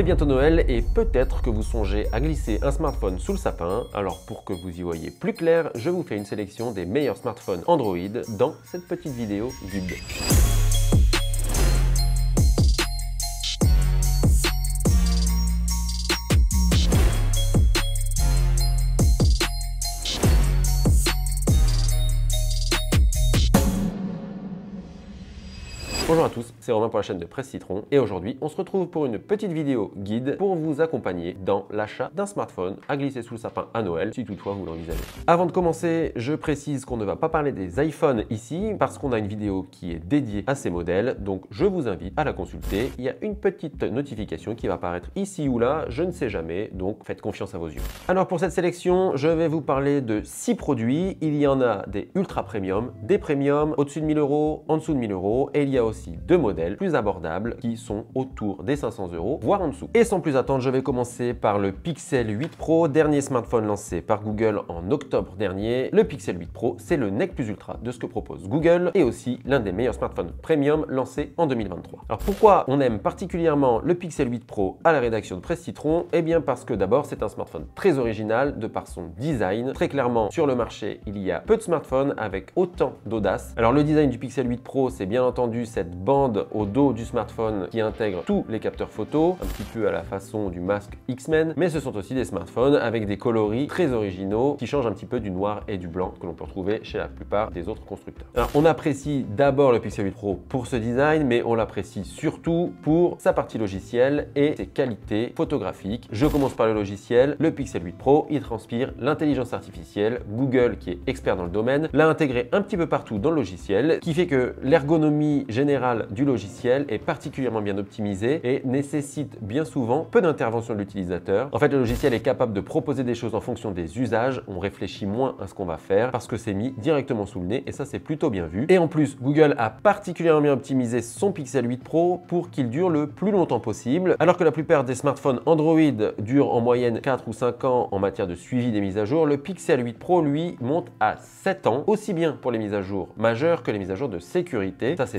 C'est bientôt Noël et peut-être que vous songez à glisser un smartphone sous le sapin. Alors pour que vous y voyez plus clair, je vous fais une sélection des meilleurs smartphones Android dans cette petite vidéo guide. Bonjour à tous, c'est Romain pour la chaîne de Presse Citron et aujourd'hui on se retrouve pour une petite vidéo guide pour vous accompagner dans l'achat d'un smartphone à glisser sous le sapin à Noël si toutefois vous l'envisagez. Avant de commencer, je précise qu'on ne va pas parler des iPhones ici parce qu'on a une vidéo qui est dédiée à ces modèles donc je vous invite à la consulter. Il y a une petite notification qui va apparaître ici ou là, je ne sais jamais donc faites confiance à vos yeux. Alors pour cette sélection, je vais vous parler de 6 produits. Il y en a des ultra premium, des premium au-dessus de 1000 euros, en dessous de 1000 euros et il y a aussi deux modèles plus abordables qui sont autour des 500 euros, voire en dessous. Et sans plus attendre, je vais commencer par le Pixel 8 Pro, dernier smartphone lancé par Google en octobre dernier. Le Pixel 8 Pro, c'est le Nec Plus Ultra de ce que propose Google et aussi l'un des meilleurs smartphones premium lancés en 2023. Alors pourquoi on aime particulièrement le Pixel 8 Pro à la rédaction de Presse Citron? Eh bien parce que d'abord c'est un smartphone très original de par son design. Très clairement sur le marché, il y a peu de smartphones avec autant d'audace. Alors le design du Pixel 8 Pro, c'est bien entendu cette bande au dos du smartphone qui intègre tous les capteurs photo, un petit peu à la façon du masque X-Men, mais ce sont aussi des smartphones avec des coloris très originaux qui changent un petit peu du noir et du blanc que l'on peut retrouver chez la plupart des autres constructeurs. Alors on apprécie d'abord le Pixel 8 Pro pour ce design, mais on l'apprécie surtout pour sa partie logicielle et ses qualités photographiques. Je commence par le logiciel. Le Pixel 8 Pro, il transpire l'intelligence artificielle. Google, qui est expert dans le domaine, l'a intégré un petit peu partout dans le logiciel, qui fait que l'ergonomie générale du logiciel est particulièrement bien optimisé et nécessite bien souvent peu d'intervention de l'utilisateur. En fait, le logiciel est capable de proposer des choses en fonction des usages. On réfléchit moins à ce qu'on va faire parce que c'est mis directement sous le nez et ça, c'est plutôt bien vu. Et en plus, Google a particulièrement bien optimisé son Pixel 8 Pro pour qu'il dure le plus longtemps possible. Alors que la plupart des smartphones Android durent en moyenne 4 ou 5 ans en matière de suivi des mises à jour, le Pixel 8 Pro, lui, monte à 7 ans, aussi bien pour les mises à jour majeures que les mises à jour de sécurité. Ça, c'est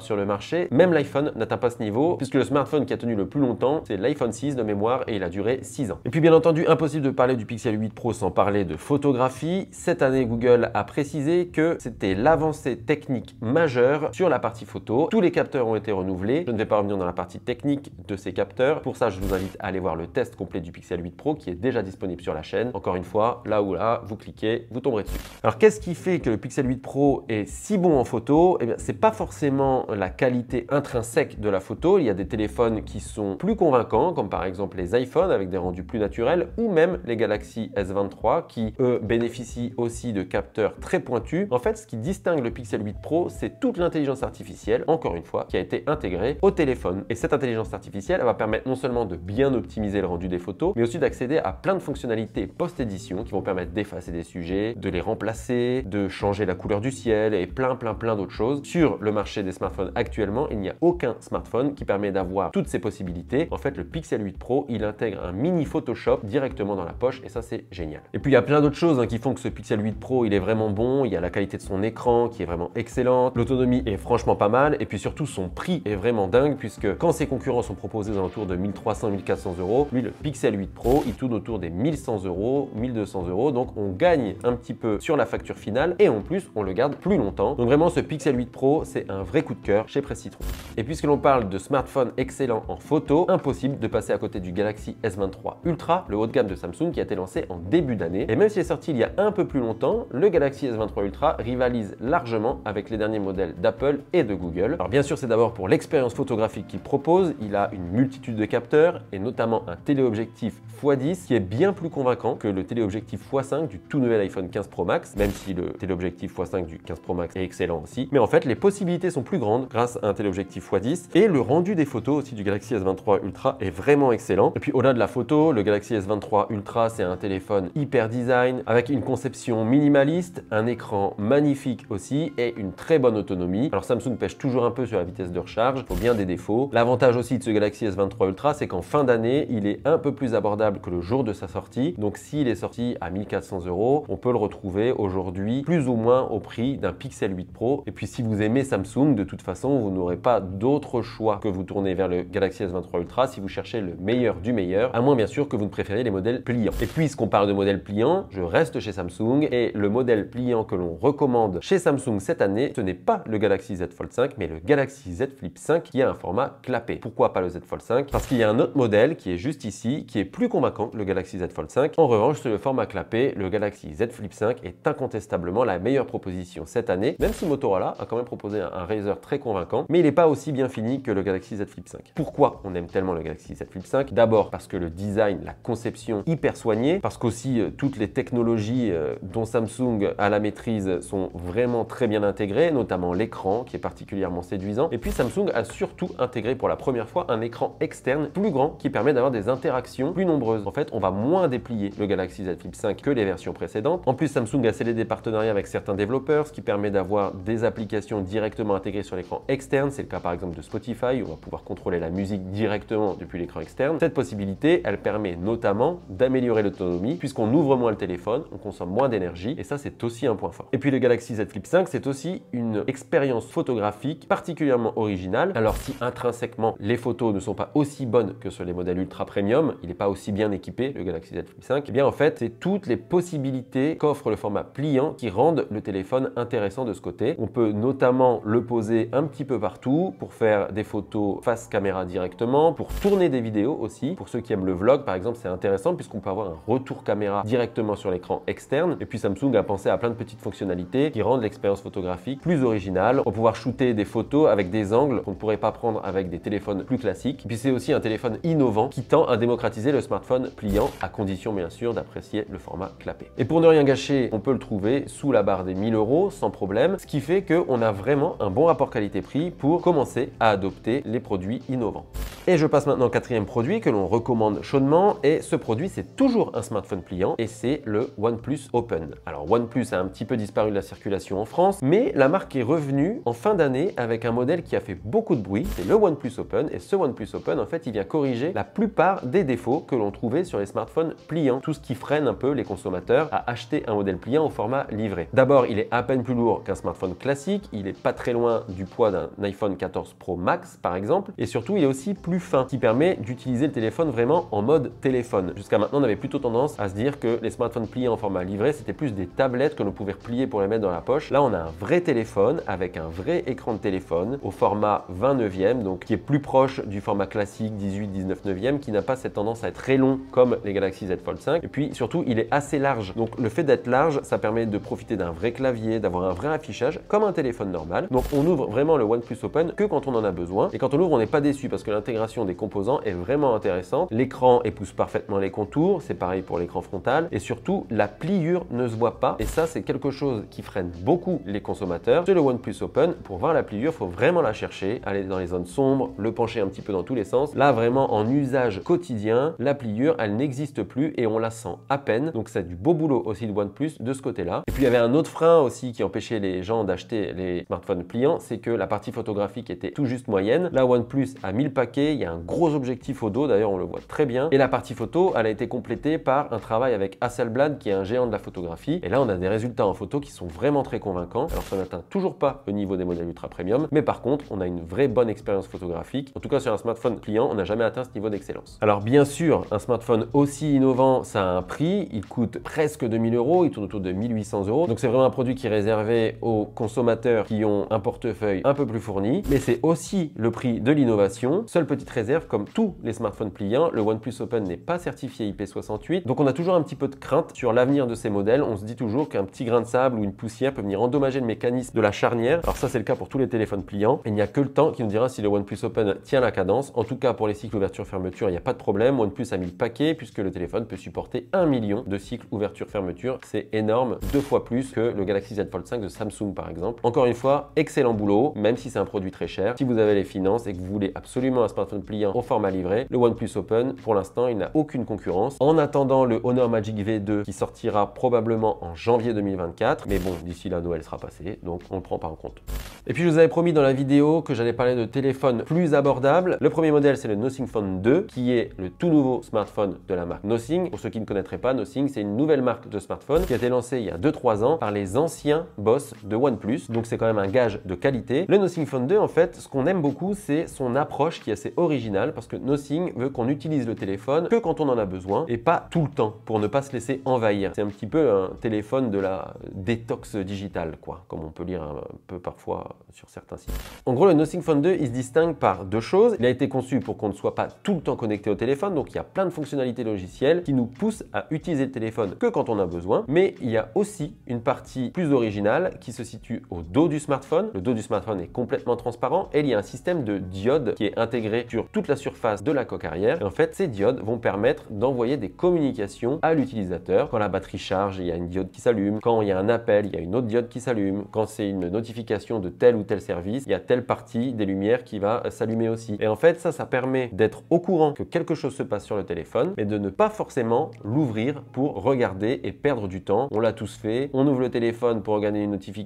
sur le marché. Même l'iPhone n'atteint pas ce niveau, puisque le smartphone qui a tenu le plus longtemps, c'est l'iPhone 6 de mémoire et il a duré 6 ans. Et puis bien entendu, impossible de parler du Pixel 8 Pro sans parler de photographie. Cette année, Google a précisé que c'était l'avancée technique majeure sur la partie photo. Tous les capteurs ont été renouvelés. Je ne vais pas revenir dans la partie technique de ces capteurs. Pour ça, je vous invite à aller voir le test complet du Pixel 8 Pro qui est déjà disponible sur la chaîne. Encore une fois, là ou là, vous cliquez, vous tomberez dessus. Alors qu'est-ce qui fait que le Pixel 8 Pro est si bon en photo? Eh bien, c'est pas forcément la qualité intrinsèque de la photo. Il y a des téléphones qui sont plus convaincants, comme par exemple les iPhones avec des rendus plus naturels, ou même les Galaxy S23 qui, eux, bénéficient aussi de capteurs très pointus. En fait, ce qui distingue le Pixel 8 Pro, c'est toute l'intelligence artificielle, encore une fois, qui a été intégrée au téléphone. Et cette intelligence artificielle, elle va permettre non seulement de bien optimiser le rendu des photos, mais aussi d'accéder à plein de fonctionnalités post-édition qui vont permettre d'effacer des sujets, de les remplacer, de changer la couleur du ciel et plein, plein, plein d'autres choses. Sur le marché des actuellement, il n'y a aucun smartphone qui permet d'avoir toutes ces possibilités. En fait, le Pixel 8 Pro, il intègre un mini Photoshop directement dans la poche et ça, c'est génial. Et puis, il y a plein d'autres choses hein, qui font que ce Pixel 8 Pro, il est vraiment bon. Il y a la qualité de son écran qui est vraiment excellente. L'autonomie est franchement pas mal. Et puis surtout, son prix est vraiment dingue puisque quand ses concurrents sont proposés aux alentours de 1300-1400 euros, lui, le Pixel 8 Pro, il tourne autour des 1100 euros, 1200 euros. Donc, on gagne un petit peu sur la facture finale et en plus, on le garde plus longtemps. Donc, vraiment, ce Pixel 8 Pro, c'est un vrai de cœur chez Presse Citron. Et puisque l'on parle de smartphone excellent en photo, impossible de passer à côté du Galaxy S23 Ultra, le haut de gamme de Samsung qui a été lancé en début d'année. Et même s'il est sorti il y a un peu plus longtemps, le Galaxy S23 Ultra rivalise largement avec les derniers modèles d'Apple et de Google. Alors bien sûr, c'est d'abord pour l'expérience photographique qu'il propose. Il a une multitude de capteurs et notamment un téléobjectif x10 qui est bien plus convaincant que le téléobjectif x5 du tout nouvel iPhone 15 Pro Max, même si le téléobjectif x5 du 15 Pro Max est excellent aussi. Mais en fait, les possibilités sont plus grandes grâce à un téléobjectif x10 et le rendu des photos aussi du Galaxy S23 Ultra est vraiment excellent. Et puis au-delà de la photo, le Galaxy S23 Ultra c'est un téléphone hyper design avec une conception minimaliste, un écran magnifique aussi et une très bonne autonomie. Alors Samsung pêche toujours un peu sur la vitesse de recharge, faut bien des défauts. L'avantage aussi de ce Galaxy S23 Ultra c'est qu'en fin d'année il est un peu plus abordable que le jour de sa sortie. Donc s'il est sorti à 1400 euros, on peut le retrouver aujourd'hui plus ou moins au prix d'un Pixel 8 Pro. Et puis si vous aimez Samsung, de toute façon, vous n'aurez pas d'autre choix que vous tourner vers le Galaxy S23 Ultra si vous cherchez le meilleur du meilleur, à moins bien sûr que vous ne préfériez les modèles pliants. Et puisqu'on parle de modèles pliants, je reste chez Samsung et le modèle pliant que l'on recommande chez Samsung cette année, ce n'est pas le Galaxy Z Fold 5, mais le Galaxy Z Flip 5 qui a un format clapé. Pourquoi pas le Z Fold 5 Parce qu'il y a un autre modèle qui est juste ici, qui est plus convaincant que le Galaxy Z Fold 5. En revanche, sur le format clapé, le Galaxy Z Flip 5 est incontestablement la meilleure proposition cette année, même si Motorola a quand même proposé un, Razer très convaincant, mais il n'est pas aussi bien fini que le Galaxy Z Flip 5. Pourquoi on aime tellement le Galaxy Z Flip 5 D'abord parce que le design, la conception hyper soignée, parce qu'aussi euh, toutes les technologies euh, dont Samsung a la maîtrise sont vraiment très bien intégrées, notamment l'écran qui est particulièrement séduisant. Et puis Samsung a surtout intégré pour la première fois un écran externe plus grand qui permet d'avoir des interactions plus nombreuses. En fait, on va moins déplier le Galaxy Z Flip 5 que les versions précédentes. En plus, Samsung a scellé des partenariats avec certains développeurs, ce qui permet d'avoir des applications directement intégrées l'écran externe. C'est le cas par exemple de Spotify, on va pouvoir contrôler la musique directement depuis l'écran externe. Cette possibilité, elle permet notamment d'améliorer l'autonomie, puisqu'on ouvre moins le téléphone, on consomme moins d'énergie, et ça c'est aussi un point fort. Et puis le Galaxy Z Flip 5, c'est aussi une expérience photographique particulièrement originale. Alors si intrinsèquement les photos ne sont pas aussi bonnes que sur les modèles ultra premium, il n'est pas aussi bien équipé, le Galaxy Z Flip 5, et eh bien en fait c'est toutes les possibilités qu'offre le format pliant qui rendent le téléphone intéressant de ce côté. On peut notamment le poser un petit peu partout pour faire des photos face caméra directement, pour tourner des vidéos aussi. Pour ceux qui aiment le vlog par exemple, c'est intéressant puisqu'on peut avoir un retour caméra directement sur l'écran externe. Et puis Samsung a pensé à plein de petites fonctionnalités qui rendent l'expérience photographique plus originale. On pouvoir shooter des photos avec des angles qu'on ne pourrait pas prendre avec des téléphones plus classiques. Puis c'est aussi un téléphone innovant qui tend à démocratiser le smartphone pliant à condition bien sûr d'apprécier le format clapé. Et pour ne rien gâcher, on peut le trouver sous la barre des 1000 euros sans problème, ce qui fait qu'on a vraiment un bon rapport qualité-prix pour commencer à adopter les produits innovants. Et je passe maintenant au quatrième produit que l'on recommande chaudement et ce produit c'est toujours un smartphone pliant et c'est le OnePlus Open. Alors OnePlus a un petit peu disparu de la circulation en France mais la marque est revenue en fin d'année avec un modèle qui a fait beaucoup de bruit, c'est le OnePlus Open et ce OnePlus Open en fait il vient corriger la plupart des défauts que l'on trouvait sur les smartphones pliants, tout ce qui freine un peu les consommateurs à acheter un modèle pliant au format livré. D'abord il est à peine plus lourd qu'un smartphone classique, il est pas très loin du poids d'un iPhone 14 Pro Max par exemple et surtout il est aussi plus fin qui permet d'utiliser le téléphone vraiment en mode téléphone. Jusqu'à maintenant, on avait plutôt tendance à se dire que les smartphones pliés en format livré, c'était plus des tablettes que l'on pouvait replier pour les mettre dans la poche. Là, on a un vrai téléphone avec un vrai écran de téléphone au format 20 neuvième, donc qui est plus proche du format classique 18-19 neuvième, qui n'a pas cette tendance à être très long comme les Galaxy Z Fold 5. Et puis surtout, il est assez large. Donc le fait d'être large, ça permet de profiter d'un vrai clavier, d'avoir un vrai affichage comme un téléphone normal. Donc on ouvre vraiment le OnePlus Open que quand on en a besoin. Et quand on l'ouvre, on n'est pas déçu parce que l'intégration des composants est vraiment intéressante. L'écran épouse parfaitement les contours, c'est pareil pour l'écran frontal. Et surtout, la pliure ne se voit pas. Et ça, c'est quelque chose qui freine beaucoup les consommateurs. Sur le OnePlus Open, pour voir la pliure, faut vraiment la chercher, aller dans les zones sombres, le pencher un petit peu dans tous les sens. Là, vraiment, en usage quotidien, la pliure, elle n'existe plus et on la sent à peine. Donc, c'est du beau boulot aussi de OnePlus de ce côté-là. Et puis, il y avait un autre frein aussi qui empêchait les gens d'acheter les smartphones pliants, c'est que la partie photographique était tout juste moyenne. Là, OnePlus a mis le paquet, il y a un gros objectif au dos, d'ailleurs on le voit très bien. Et la partie photo, elle a été complétée par un travail avec Hasselblad qui est un géant de la photographie. Et là on a des résultats en photo qui sont vraiment très convaincants. Alors ça n'atteint toujours pas le niveau des modèles ultra premium, mais par contre on a une vraie bonne expérience photographique. En tout cas sur un smartphone client, on n'a jamais atteint ce niveau d'excellence. Alors bien sûr, un smartphone aussi innovant, ça a un prix, il coûte presque 2000 euros, il tourne autour de 1800 euros. Donc c'est vraiment un produit qui est réservé aux consommateurs qui ont un portefeuille un peu plus fourni, mais c'est aussi le prix de l'innovation. Seule petite réserve, comme tous les smartphones pliants, le OnePlus Open n'est pas certifié IP68, donc on a toujours un petit peu de crainte sur l'avenir de ces modèles. On se dit toujours qu'un petit grain de sable ou une poussière peut venir endommager le mécanisme de la charnière. Alors ça c'est le cas pour tous les téléphones pliants. Il n'y a que le temps qui nous dira si le OnePlus Open tient la cadence. En tout cas pour les cycles ouverture-fermeture, il n'y a pas de problème. OnePlus a mis le paquet puisque le téléphone peut supporter un million de cycles ouverture-fermeture. C'est énorme, deux fois plus que le Galaxy Z Fold 5 de Samsung par exemple. Encore une fois, excellent boulot, même si c'est un produit très cher. Si vous avez les finances et que vous voulez absolument un smartphone pliant au format livré, le OnePlus Open, pour l'instant, il n'a aucune concurrence. En attendant le Honor Magic V2 qui sortira probablement en janvier 2024, mais bon, d'ici là, Noël sera passé, donc on le prend pas en compte. Et puis je vous avais promis dans la vidéo que j'allais parler de téléphones plus abordables. Le premier modèle, c'est le Nothing Phone 2, qui est le tout nouveau smartphone de la marque Nothing. Pour ceux qui ne connaîtraient pas, Nothing, c'est une nouvelle marque de smartphone qui a été lancée il y a 2-3 ans par les anciens boss de OnePlus. Donc c'est quand même un gage de qualité Le Nothing Phone 2, en fait, ce qu'on aime beaucoup, c'est son approche qui est assez originale parce que Nothing veut qu'on utilise le téléphone que quand on en a besoin et pas tout le temps pour ne pas se laisser envahir. C'est un petit peu un téléphone de la détox digitale, quoi, comme on peut lire un peu parfois sur certains sites. En gros, le Nothing Phone 2, il se distingue par deux choses. Il a été conçu pour qu'on ne soit pas tout le temps connecté au téléphone, donc il y a plein de fonctionnalités logicielles qui nous poussent à utiliser le téléphone que quand on a besoin, mais il y a aussi une partie plus originale qui se situe au dos du smartphone. Le dos du smartphone est complètement transparent et il y a un système de diodes qui est intégré sur toute la surface de la coque arrière. Et en fait, ces diodes vont permettre d'envoyer des communications à l'utilisateur. Quand la batterie charge, il y a une diode qui s'allume. Quand il y a un appel, il y a une autre diode qui s'allume. Quand c'est une notification de tel ou tel service, il y a telle partie des lumières qui va s'allumer aussi. Et en fait, ça, ça permet d'être au courant que quelque chose se passe sur le téléphone, mais de ne pas forcément l'ouvrir pour regarder et perdre du temps. On l'a tous fait. On ouvre le téléphone pour regarder une notification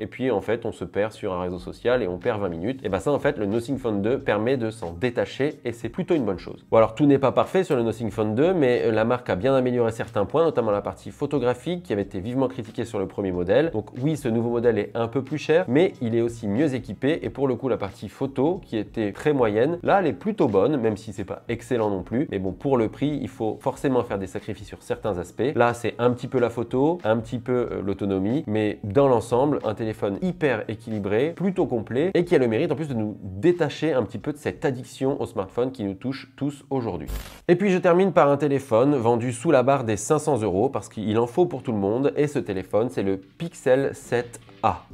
et puis en fait, on se perd sur un réseau social et on perd 20 minutes. Et bien ça, en fait, le Nothing Phone 2 permet de s'en détacher et c'est plutôt une bonne chose. Bon alors, tout n'est pas parfait sur le Nothing Phone 2, mais la marque a bien amélioré certains points, notamment la partie photographique qui avait été vivement critiquée sur le premier modèle. Donc oui, ce nouveau modèle est un peu plus cher, mais il est aussi mieux équipé et pour le coup, la partie photo qui était très moyenne, là, elle est plutôt bonne, même si c'est pas excellent non plus. Mais bon, pour le prix, il faut forcément faire des sacrifices sur certains aspects. Là, c'est un petit peu la photo, un petit peu euh, l'autonomie, mais dans l'ensemble, un téléphone hyper équilibré, plutôt complet et qui a le mérite en plus de nous détacher un petit peu de cette addiction au smartphone qui nous touche tous aujourd'hui. Et puis je termine par un téléphone vendu sous la barre des 500 euros parce qu'il en faut pour tout le monde et ce téléphone c'est le Pixel 7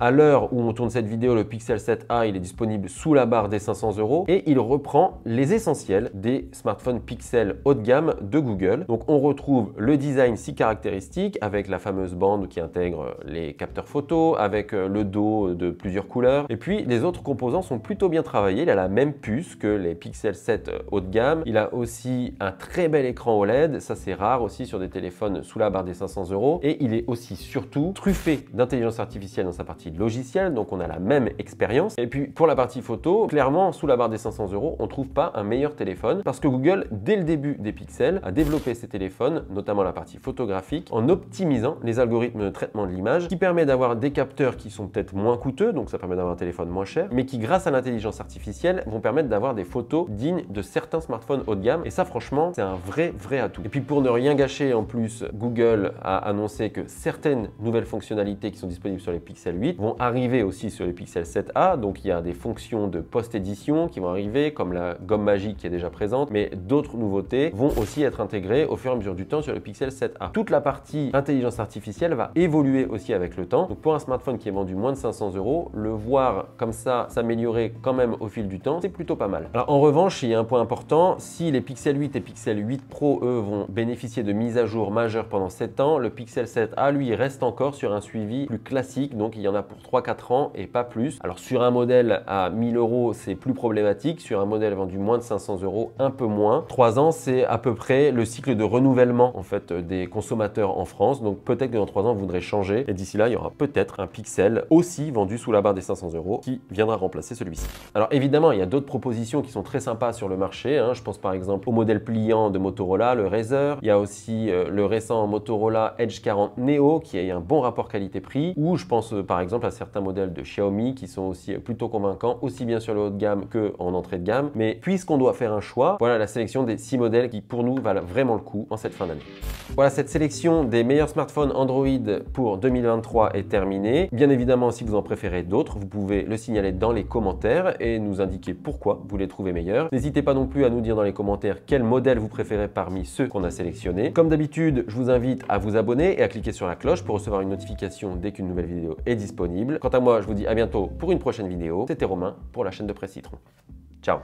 à l'heure où on tourne cette vidéo, le Pixel 7a, il est disponible sous la barre des 500 euros et il reprend les essentiels des smartphones Pixel haut de gamme de Google. Donc on retrouve le design si caractéristique avec la fameuse bande qui intègre les capteurs photo, avec euh, le dos de plusieurs couleurs. Et puis les autres composants sont plutôt bien travaillés. Il a la même puce que les Pixel 7 euh, haut de gamme. Il a aussi un très bel écran OLED, ça c'est rare aussi sur des téléphones sous la barre des 500 euros. Et il est aussi surtout truffé d'intelligence artificielle dans partie logicielle, donc on a la même expérience. Et puis pour la partie photo, clairement, sous la barre des 500 euros, on trouve pas un meilleur téléphone parce que Google, dès le début des pixels, a développé ses téléphones, notamment la partie photographique, en optimisant les algorithmes de traitement de l'image, qui permet d'avoir des capteurs qui sont peut-être moins coûteux, donc ça permet d'avoir un téléphone moins cher, mais qui, grâce à l'intelligence artificielle, vont permettre d'avoir des photos dignes de certains smartphones haut de gamme. Et ça, franchement, c'est un vrai, vrai atout. Et puis pour ne rien gâcher, en plus, Google a annoncé que certaines nouvelles fonctionnalités qui sont disponibles sur les Pixel 8 vont arriver aussi sur le Pixel 7a. Donc il y a des fonctions de post-édition qui vont arriver, comme la gomme magique qui est déjà présente, mais d'autres nouveautés vont aussi être intégrées au fur et à mesure du temps sur le Pixel 7a. Toute la partie intelligence artificielle va évoluer aussi avec le temps. Donc pour un smartphone qui est vendu moins de 500 euros, le voir comme ça s'améliorer quand même au fil du temps, c'est plutôt pas mal. Alors en revanche, il y a un point important, si les Pixel 8 et Pixel 8 Pro, eux, vont bénéficier de mises à jour majeures pendant 7 ans, le Pixel 7a, lui, reste encore sur un suivi plus classique, donc il y en a pour 3-4 ans et pas plus. Alors sur un modèle à 1000 euros, c'est plus problématique. Sur un modèle vendu moins de 500 euros, un peu moins. 3 ans, c'est à peu près le cycle de renouvellement en fait des consommateurs en France. Donc peut-être que dans 3 ans, vous voudrez changer. Et d'ici là, il y aura peut-être un Pixel aussi vendu sous la barre des 500 euros qui viendra remplacer celui-ci. Alors évidemment, il y a d'autres propositions qui sont très sympas sur le marché. Hein. Je pense par exemple au modèle pliant de Motorola, le Razer. Il y a aussi euh, le récent Motorola Edge 40 Neo qui a un bon rapport qualité-prix. Ou je pense euh, par exemple à certains modèles de Xiaomi qui sont aussi plutôt convaincants, aussi bien sur le haut de gamme que en entrée de gamme. Mais puisqu'on doit faire un choix, voilà la sélection des 6 modèles qui pour nous valent vraiment le coup en cette fin d'année. Voilà, cette sélection des meilleurs smartphones Android pour 2023 est terminée. Bien évidemment, si vous en préférez d'autres, vous pouvez le signaler dans les commentaires et nous indiquer pourquoi vous les trouvez meilleurs. N'hésitez pas non plus à nous dire dans les commentaires quel modèle vous préférez parmi ceux qu'on a sélectionnés. Comme d'habitude, je vous invite à vous abonner et à cliquer sur la cloche pour recevoir une notification dès qu'une nouvelle vidéo disponible Quant à moi, je vous dis à bientôt pour une prochaine vidéo. C'était Romain pour la chaîne de Presse Citron. Ciao